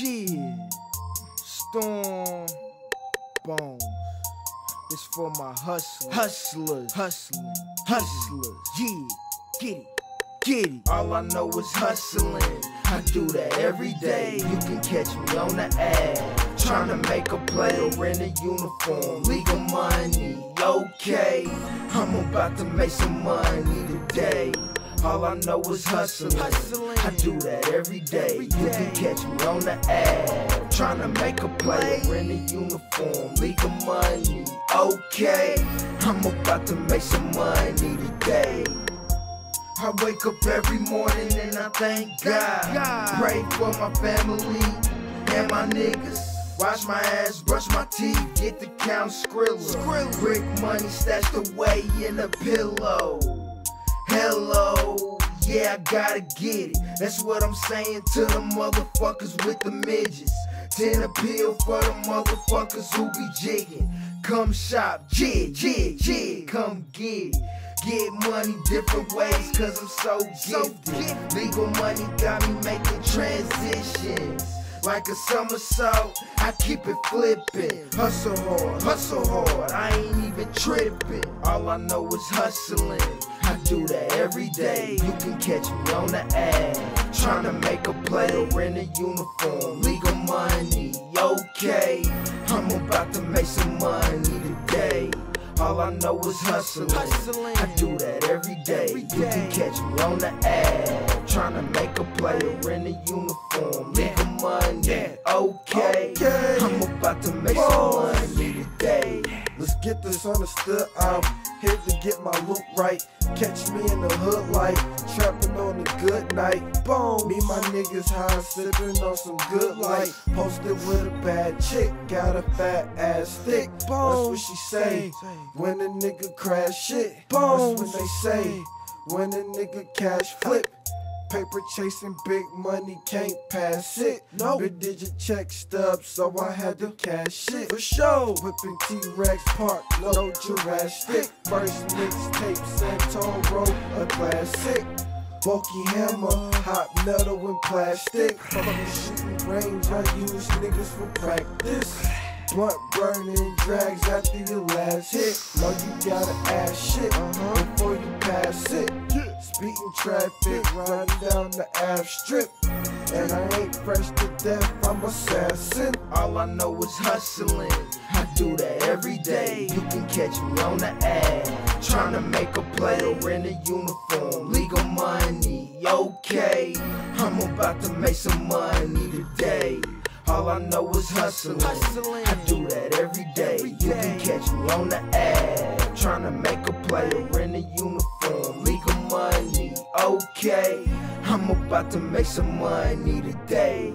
Yeah. Storm Bonez. It's for my hustlers. Hustlers. Hustling. Hustlers. Yeah. Get it. Get it. All I know is hustling. I do that every day. You can catch me on the ad. Tryna make a play or in a uniform. Legal money. Okay. I'm about to make some money today. All I know is hustling. I do that every day. You can catch me on the ad. Tryna make a play in a uniform. Legal money. Okay. I'm about to make some money today. I wake up every morning and I thank God. Pray for my family and my niggas. Wash my ass, brush my teeth, get the count skrilla. Brick money stashed away in a pillow. Hello, yeah, I gotta get it. That's what I'm saying to the motherfuckers with the midgets. Ten appeal for the motherfuckers who be jigging. Come shop, jig, jig, jig, come get it. Get money different ways, cause I'm so gifted. Legal money got me making transitions. Like a somersault, I keep it flipping. Hustle hard, hustle hard, I ain't even tripping. All I know is hustling. I do that every day. You can catch me on the ad. Tryna make a play or in a uniform. Legal money, okay. I'm about to make some money today. All I know is hustling. I do that every day. You can catch me on the ad. Tryna make a play or in a uniform. Legal money, okay. I'm about to make some money today. Let's get this understood. I'm here to get my look right. Catch me in the hood like trapping on a good night. Boom. Me my niggas high sipping on some good light. Posted with a bad chick, got a fat ass thick. Boom. That's what she say. When a nigga crash shit. Boom. That's what they say. When a nigga cash flip. Paper chasing big money, can't pass it. No big digit check stub, so I had to cash it. For sure, whipping T-Rex Park, no Jurassic. First mixtape, Santoro, a classic. Bulky hammer, hot metal and plastic. From the shooting range, I use niggas for practice. Blunt burning drags after your last hit. Know you gotta ass shit uh-huh. before you pass it. Beating traffic, riding down the Ave Strip. And I ain't fresh to death, I'm assassin. All I know is hustling. I do that every day. You can catch me on the ad. Trying to make a play or in a uniform. Legal money, okay. I'm about to make some money today. All I know is hustling. I do that every day. You can catch me on the ad. Trying to make a play or in a uniform. Legal money, okay. I'm about to make some money today.